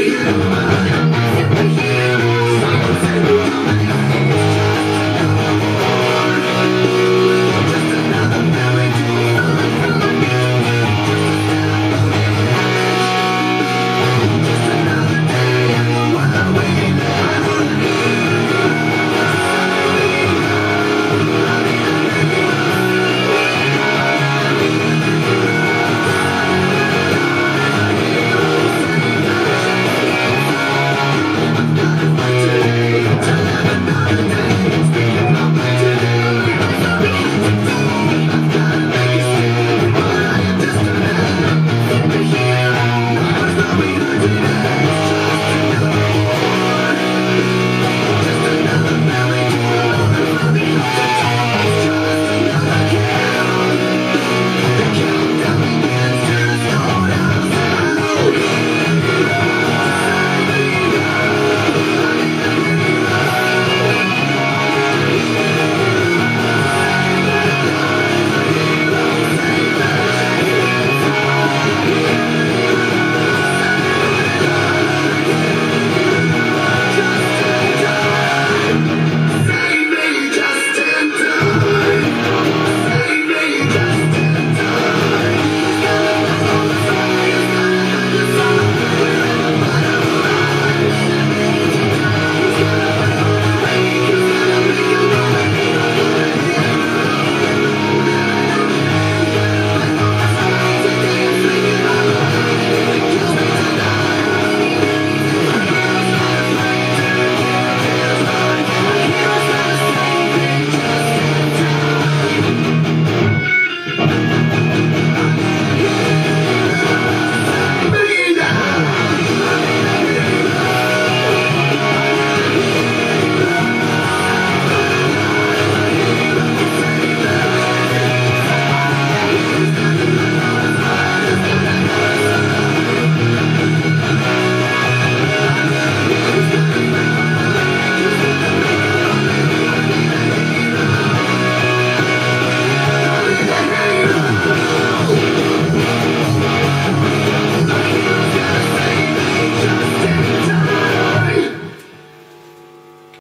free.